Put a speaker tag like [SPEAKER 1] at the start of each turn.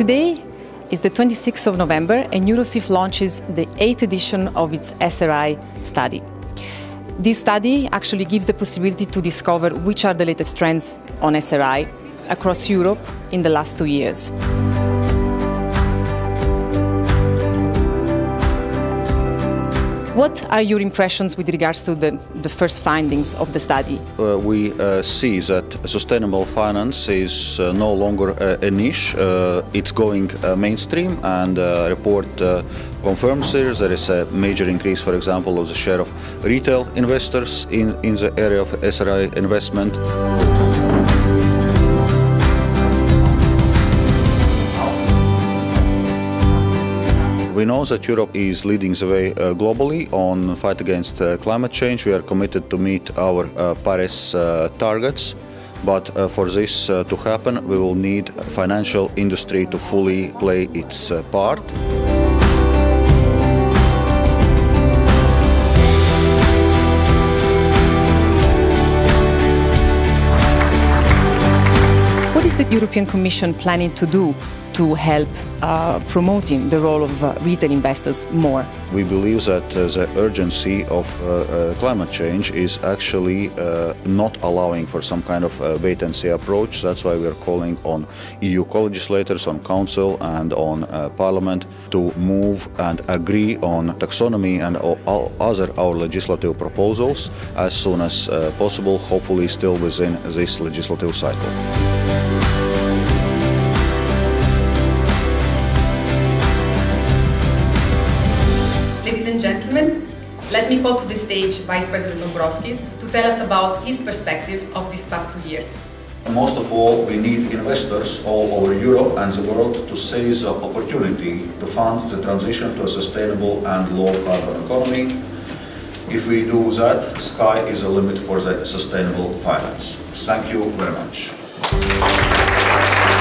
[SPEAKER 1] Today is the 26th of November and Eurosif launches the eighth edition of its SRI study. This study actually gives the possibility to discover which are the latest trends on SRI across Europe in the last two years. What are your impressions with regards to the, the first findings of the study?
[SPEAKER 2] Uh, we uh, see that sustainable finance is uh, no longer a niche, uh, it's going uh, mainstream and uh, report confirms there, there is a major increase, for example, of the share of retail investors in, in the area of SRI investment. We know that Europe is leading the way uh, globally on fight against uh, climate change. We are committed to meet our uh, Paris uh, targets. But uh, for this uh, to happen, we will need financial industry to fully play its part.
[SPEAKER 1] The European Commission planning to do to help uh, promoting the role of uh, retail investors more?
[SPEAKER 2] We believe that uh, the urgency of uh, uh, climate change is actually uh, not allowing for some kind of wait and see approach. That's why we are calling on EU co-legislators, on Council and on Parliament to move and agree on taxonomy and all other our legislative proposals as soon as possible, hopefully still within this legislative cycle.
[SPEAKER 3] And gentlemen, let me call to the stage Vice President Dombrovskis to tell us about his perspective of these past two years.
[SPEAKER 2] Most of all, we need investors all over Europe and the world to seize the opportunity to fund the transition to a sustainable and low-carbon economy. If we do that, sky is the limit for the sustainable finance. Thank you very much. Aplausos